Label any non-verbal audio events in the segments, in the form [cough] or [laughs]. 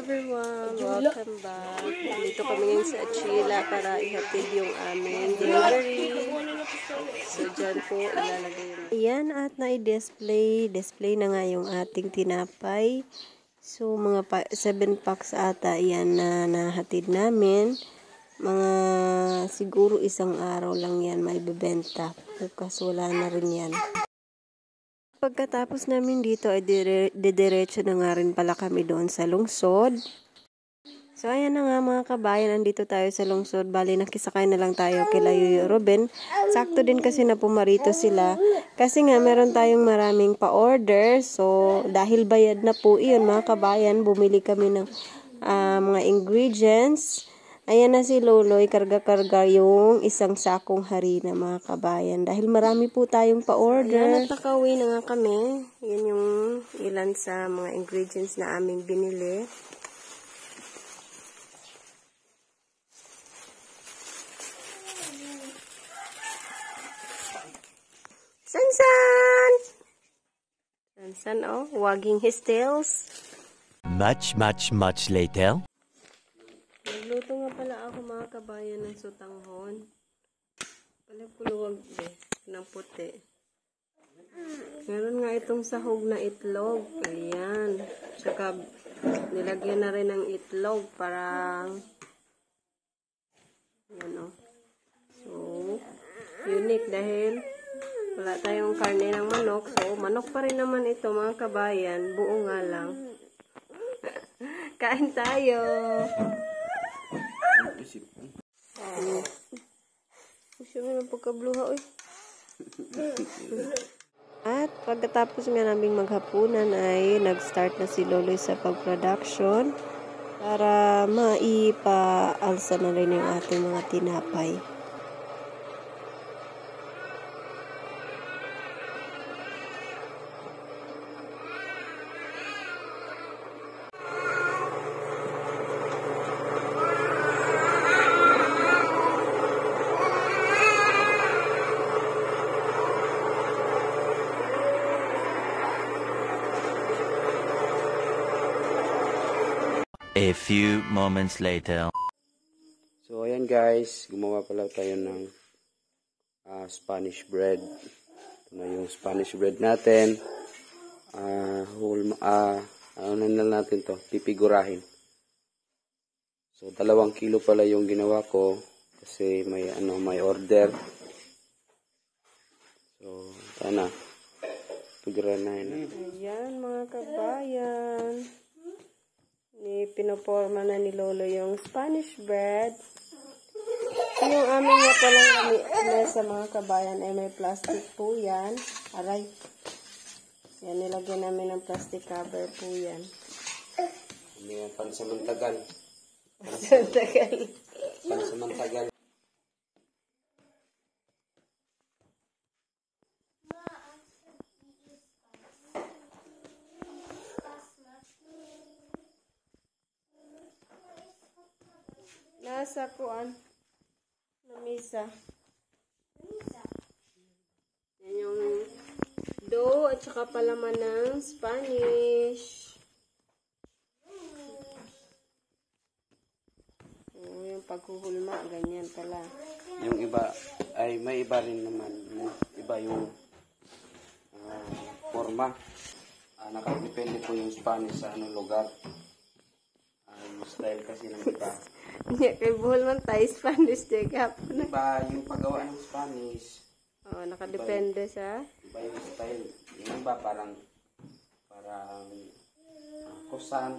everyone! Welcome back. Dito kami ngayon sa Achila para ihatid yung aming delivery. So, dyan po ilalagay yun. Ayan, at na-display. Display na nga yung ating tinapay. So, mga 7 packs ata yan na nahatid namin. Mga siguro isang araw lang yan may bebenta. Bukas wala na rin yan. Pagkatapos namin dito ay didiretso na nga rin pala kami doon sa lungsod. So ayan na nga mga kabayan, andito tayo sa lungsod. Bali nakisakay na lang tayo kila Yuyo Ruben. Sakto din kasi na pumarito sila. Kasi nga meron tayong maraming pa-order. So dahil bayad na po iyon mga kabayan, bumili kami ng uh, mga ingredients. Ayan na si Loloy, karga-karga yung isang sakong harina mga kabayan. Dahil marami po tayong pa-order. Ayan, nakauwi na nga kami. Yan yung ilan sa mga ingredients na aming binili. Sansan! Sansan, oh, wagging his tails. Much, much, much later. Nagluto nga pala ako mga kabayan ng sutanghon. Palagpuluwag eh, ng puti. Meron nga itong sahog na itlog. Ayan. Tsaka nilagyan na rin ng itlog para yan o. So, unique dahil wala tayong karne ng manok. So, manok pa rin naman ito mga kabayan. Buo nga lang. [laughs] Kain tayo! Gusto mo ng pagkabluha, oy. At pagkatapos nga naming maghapunan ay nag-start na si Loloy sa pag-production para maipaalsa na rin yung ating mga tinapay. A few moments later. So ayan guys, gumawa pala tayo ng uh, Spanish bread. Ito na yung Spanish bread natin. Uh, whole, uh, ano na natin to, pipigurahin. So dalawang kilo pala yung ginawa ko kasi may ano may order. So ito na. Pigurahin na yun. Ayan mga kabayan ni pinoporma na ni Lolo yung Spanish bread. Yung aming nga palang mesa mga kabayan ay may plastic po yan. Aray. Yan, nilagyan namin ng plastic cover po yan. Hindi yung [laughs] pansamantagal. Pansamantagal. pansamantagal. Nasa kuan. Lamisa. Yan yung dough at saka palaman ng Spanish. Oh, yung paghuhulma, ganyan pala. Yung iba, ay may iba rin naman. Iba yung uh, forma. Uh, nakadepende po yung Spanish sa anong lugar. Uh, yung style kasi ng iba. Nya kay buhol man tayo Spanish di ka. Iba yung paggawa ng Spanish. Oh, nakadepende iba, sa iba yung style. Yung iba parang parang uh, croissant.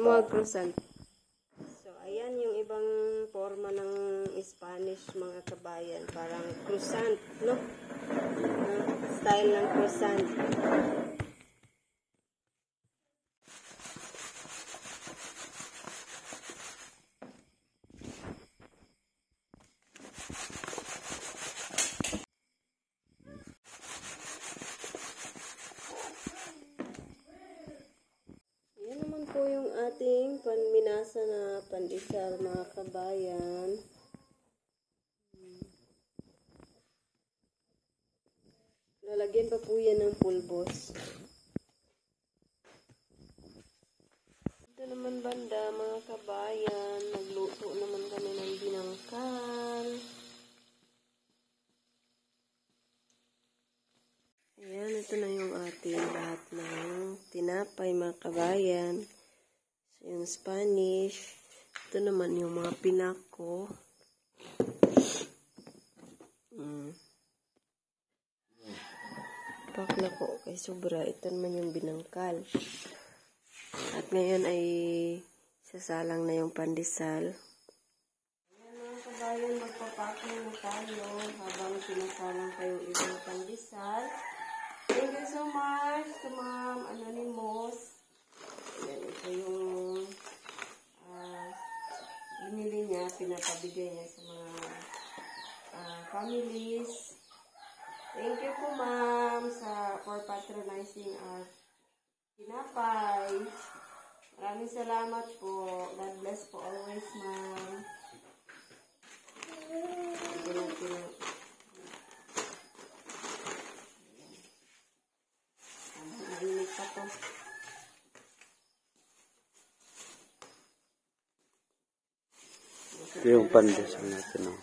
Mga croissant. So, ayan yung ibang forma ng Spanish mga kabayan. Parang croissant, no? Uh, style ng croissant. po yung ating panminasa na pandesal mga kabayan. Lalagyan pa po yan ng pulbos. Ito naman banda, mga kabayan. Nagluto naman kami ng binangkan. Ayan, ito na yung ating lahat ng tinapay, mga kabayan. Yung Spanish. Ito naman yung mga pinako. Mm. Pak na po kay sobra. Ito naman yung binangkal. At ngayon ay sasalang na yung pandesal. Ayan mga kabayan, magpapako na tayo habang sinasalang yung ibang pandesal. Thank you so much to Ma'am Anonymous. Ayan, ito yung binili niya, pinapabigay niya sa mga ah, families. Thank you po, ma'am, sa for patronizing our tinapay. Maraming salamat po. God bless po always, ma'am. Ah, Narinig pa. Yung pandesal natin. Oh.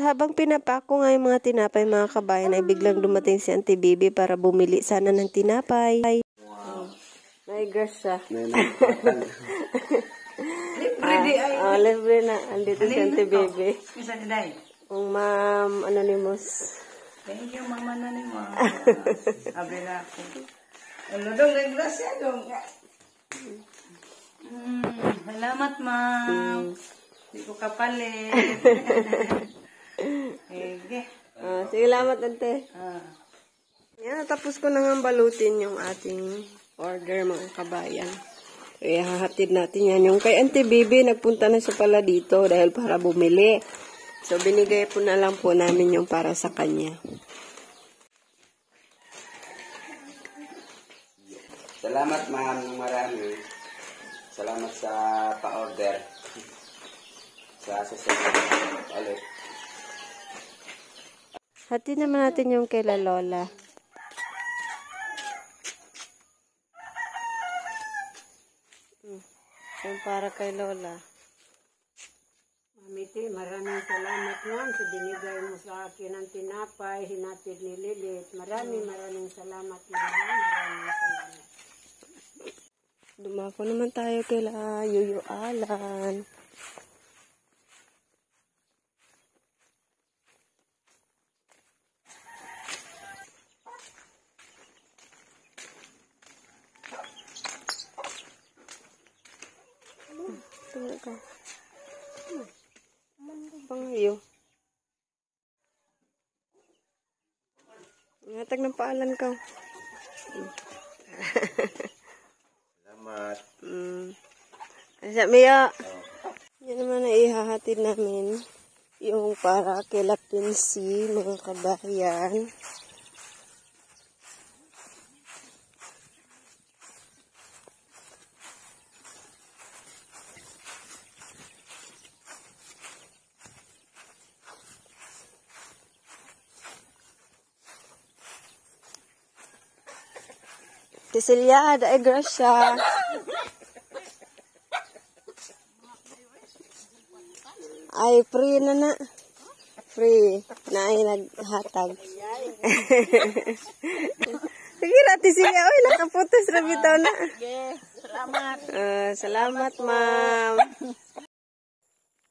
Habang pinapako nga yung mga tinapay mga kabayan ay biglang dumating si Auntie Bibi para bumili sana ng tinapay. Oh, may grass siya. Nagpapal. [laughs] Ah, oh, libre na. Andito si Auntie Bibi. Isa ni Day. Ang ma'am anonymous. Thank you, Mama Nani mo. Abre na ako. Ulodong na grasya dong. Mm, salamat, ma'am. Hindi ko kapalit. [laughs] Salamat ante. Ah. Yan, tapos ko na nga balutin yung ating order mga kabayan. So, ihahatid natin yan. Yung kay Auntie Bibi, nagpunta na siya pala dito dahil para bumili. So, binigay po na lang po namin yung para sa kanya. Salamat ma'am marami. Salamat sa pa-order. Sa susunod ulit. Hatid naman natin yung kay La Lola. Hmm. Yung para kay Lola. Mamiti, maraming salamat ma'am sa binigay mo sa akin ng tinapay, hinatid ni Lilith. Maraming maraming salamat ma'am. Maraming salamat. Dumako naman tayo kay La Yuyo Alan. Pangayo. Ngatag ng paalan ka. Salamat. Mm. Asa, Mia. Yan naman na ihahatid namin yung para kay Lapinsi, mga kabayan. Cecilia, dae grasya. Ay, free na na. Free. Na ay naghatag. [laughs] Sige, Ate Celia. Uy, nakaputos na bitaw na. Yes, salamat. Ah, salamat, ma'am.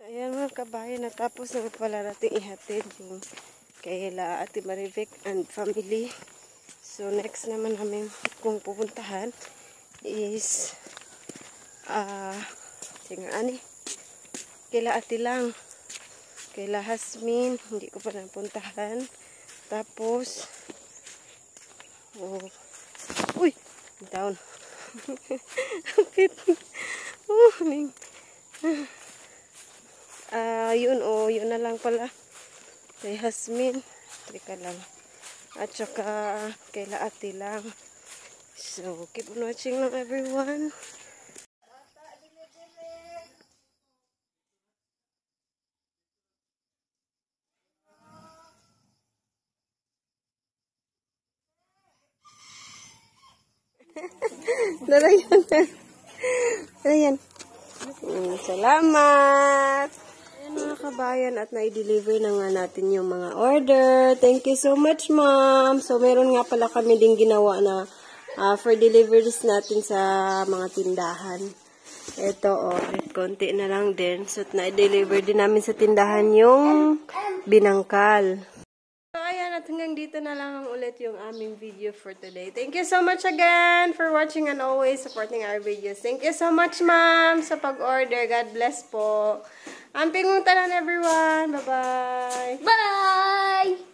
Ayan mga kabayan, natapos na pala natin ihatid yung kay la Ate Marivic and family. So, next naman namin kung pupuntahan is ah, uh, ani, kila Ate lang. Kila Hasmin, hindi ko pa napuntahan. Tapos, oh, uy, down. [laughs] Pit. Oh, ning. yun, oh, yun na lang pala. Kay Hasmin. Teka lang. At saka, kay Laati lang. So, keep on watching lang everyone. [laughs] Dala yan. Dala yan. Mm, salamat! Kabayan at na-deliver na nga natin yung mga order. Thank you so much, ma'am. So, meron nga pala kami din ginawa na ah, for deliveries natin sa mga tindahan. Ito, oh, konti na lang din. So, na-deliver din namin sa tindahan yung binangkal. So, ayan, at hanggang dito na lang ang ulit yung aming video for today. Thank you so much again for watching and always supporting our videos. Thank you so much, ma'am, sa pag-order. God bless po. Ang pingunta lang everyone. Bye-bye. Bye! -bye. Bye!